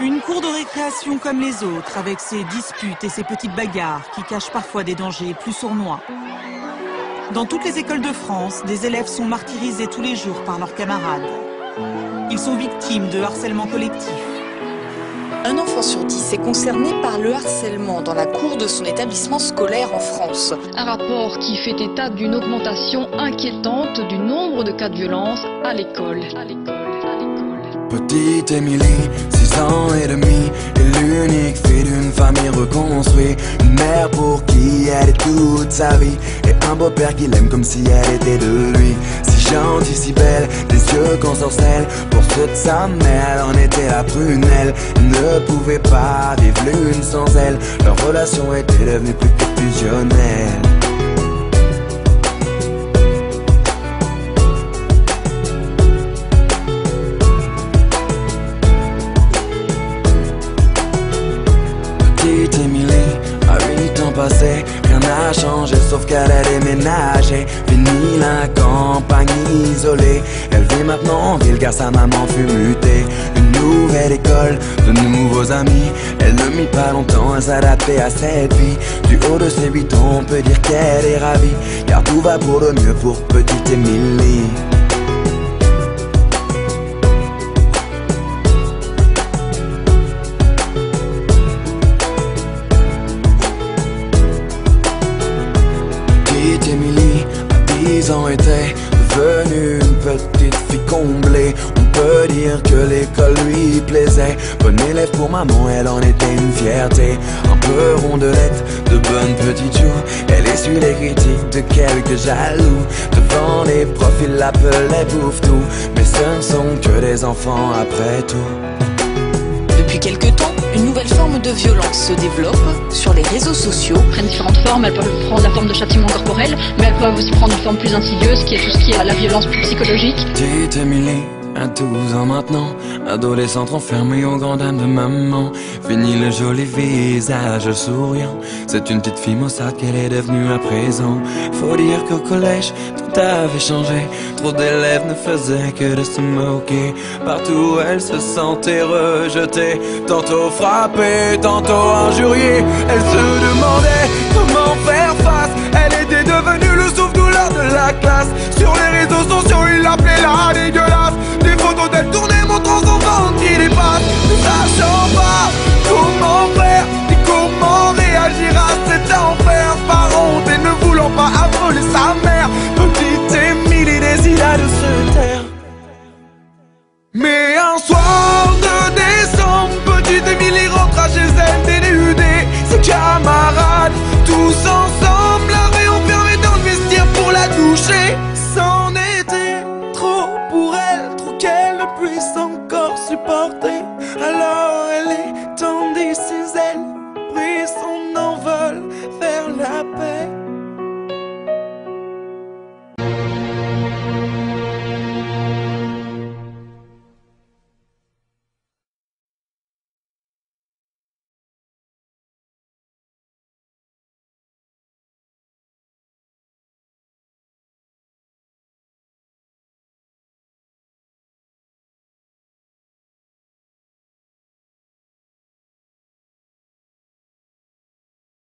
Une cour de récréation comme les autres, avec ses disputes et ses petites bagarres qui cachent parfois des dangers plus sournois. Dans toutes les écoles de France, des élèves sont martyrisés tous les jours par leurs camarades. Ils sont victimes de harcèlement collectif. Un enfant sur dix est concerné par le harcèlement dans la cour de son établissement scolaire en France. Un rapport qui fait état d'une augmentation inquiétante du nombre de cas de violence à l'école. À. Petite Émilie, 6 ans et demi, est l'unique fille d'une famille reconstruite. Une mère pour qui elle est toute sa vie, et un beau-père qui l'aime comme si elle était de lui. Si gentille, si belle, des yeux qu'on sorcelle. Pour ceux de sa mère, elle en était la prunelle. Elle ne pouvait pas vivre l'une sans elle. Leur relation était devenue plus que fusionnelle. 8 ans passés, rien n'a changé sauf qu'elle a déménagé. Fini la campagne isolée, elle vit maintenant en ville car sa maman fut mutée. Une nouvelle école, de nouveaux amis, elle ne mit pas longtemps à s'adapter à cette vie. Du haut de ses 8 ans, on peut dire qu'elle est ravie, car tout va pour le mieux pour petite Émilie. 10 ans, était devenue une petite fille comblée. On peut dire que l'école lui plaisait. Bonne élève pour maman, elle en était une fierté. Un peu rondelette, de bonne petite joue. Elle essuie les critiques de quelques jaloux. Devant les profs, ils l'appelaient bouffe tout. Mais ce ne sont que des enfants après tout. Depuis quelque temps, une nouvelle forme de violence se développe sur les réseaux sociaux. prennent différentes formes. Elles peuvent prendre la forme de châtiment corporel, mais elles peuvent aussi prendre une forme plus insidieuse, qui est tout ce qui est la violence plus psychologique. À 12 ans maintenant, adolescente enfermée aux grandes dames de maman. Fini le joli visage souriant, c'est une petite fille maussade qu'elle est devenue à présent. Faut dire qu'au collège, tout avait changé. Trop d'élèves ne faisaient que de se moquer. Partout elle se sentait rejetée, tantôt frappée, tantôt injuriée. Elle se demandait comment faire face. Elle était devenue le souffle-douleur de la classe. Alors elle étendit ses ailes, prit son envol vers la paix.